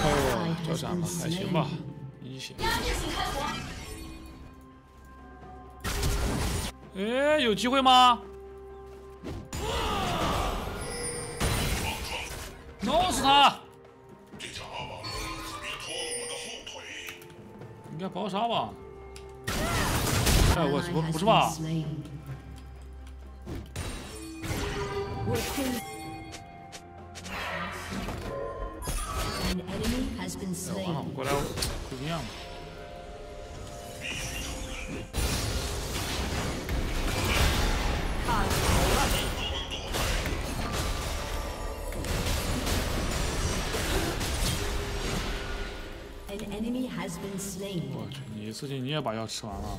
哦，交战了，还行吧，一线。哎，有机会吗？弄死他！应该包杀吧？哎，我我不是吧？哎，完了，过来，不一样。我去，你自己你也把药吃完了。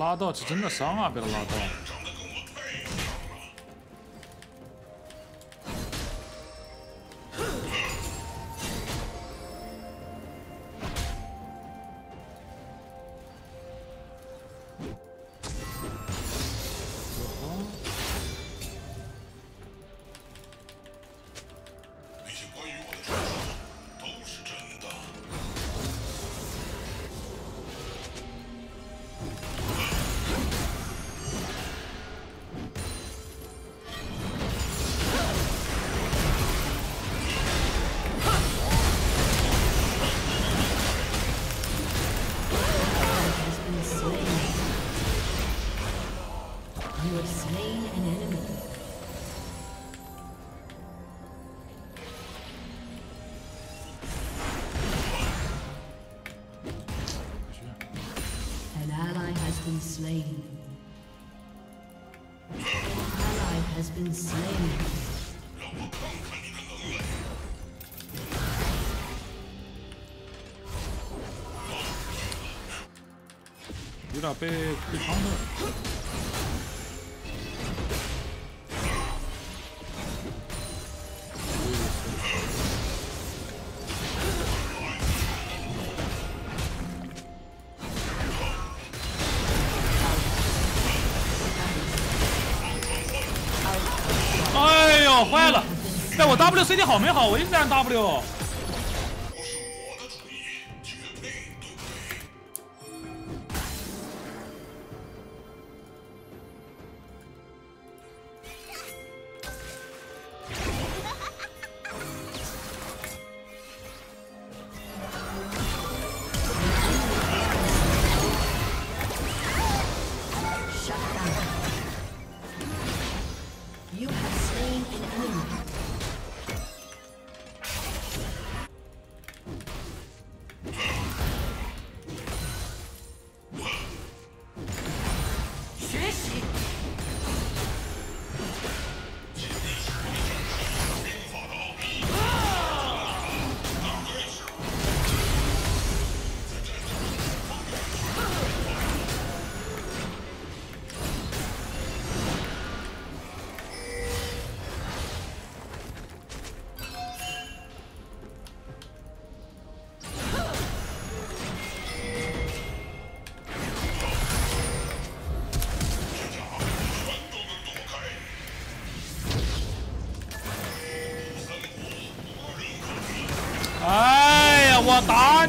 拉到是真的伤啊！被他拉到。been slain. 눈 앞에 그 방문 坏了！哎，我 W C D 好没好？我一直在按 W。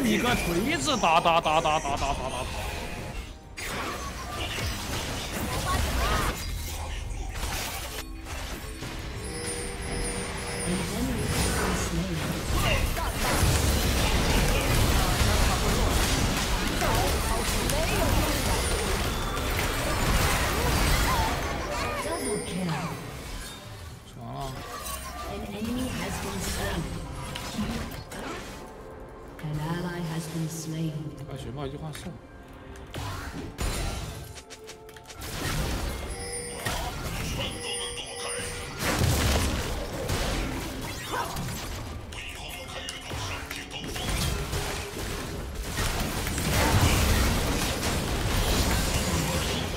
你个锤子！打打打打打打打打！爽了！啊雪吧一句话送。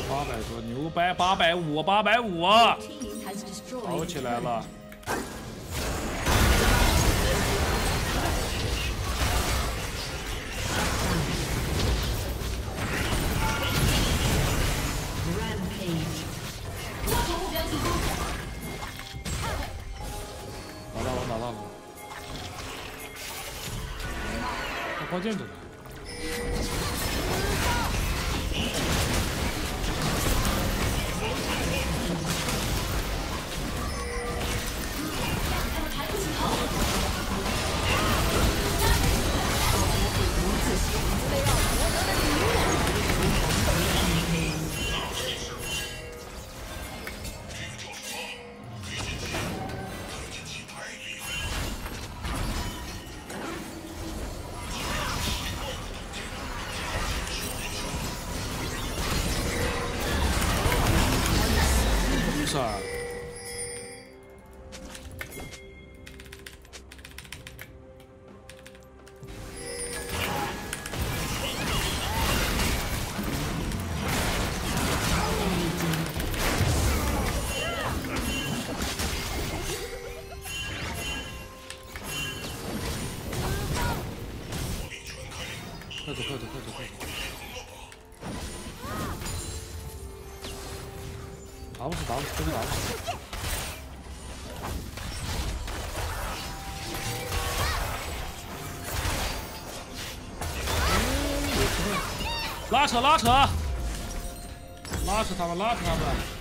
八百多，牛掰！八百五，八百五，好起来了。他关键走的。是快走，快走，快走，快走！打不死，打不死，真的打不死。拉扯，拉扯，拉扯他们，拉扯他们。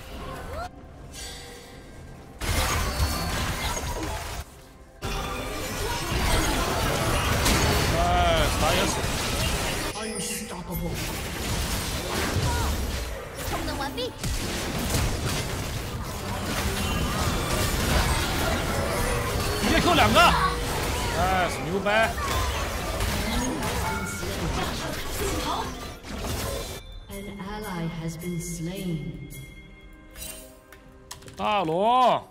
冲能完毕，直接扣两个 nice 牛掰。大龙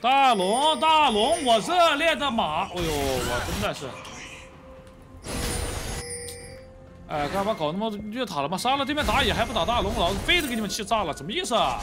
大龙大龙，我热烈的马，哎呦，我真的是。哎，干嘛搞他妈越塔了吗？杀了对面打野还不打大龙，老子非得给你们气炸了，什么意思啊？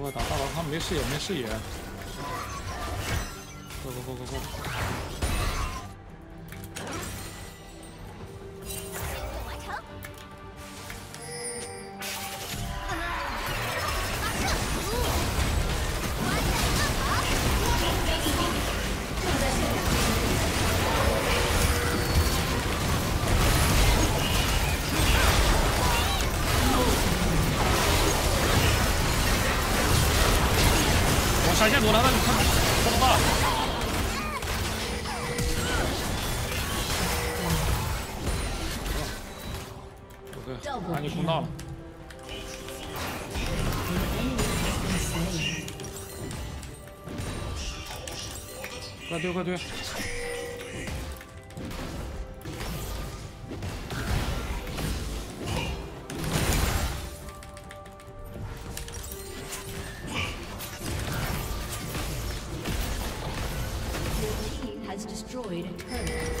快打大龙，他们没视野，没视野。快快快快快！把你空到了。快推快推 has destroyed a turret.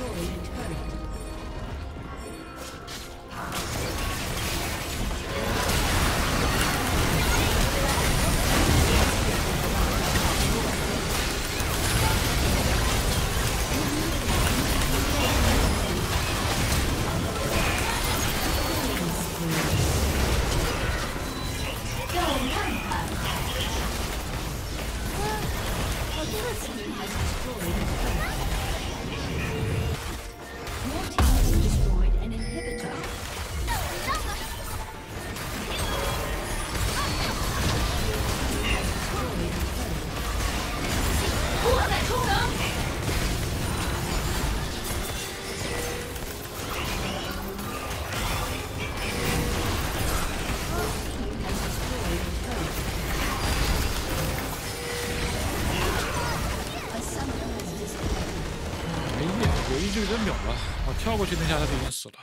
Destroy a turret. 我在冲人没意思有一队人秒了我跳过去那下他就已经死了。